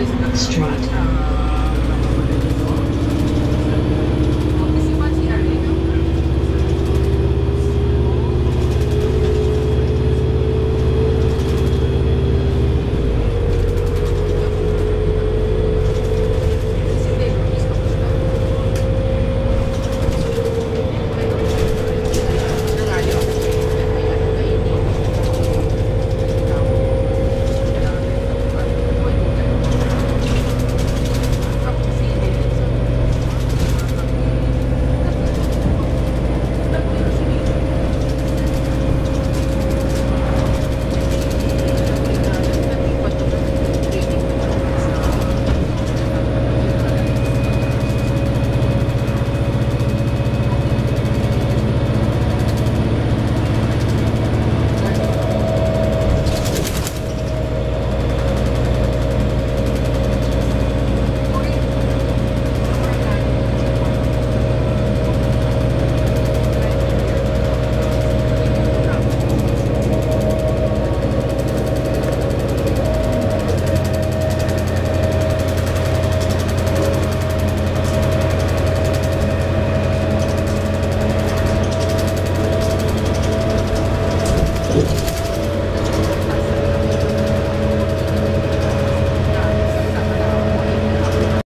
Street.